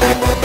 boom, boom.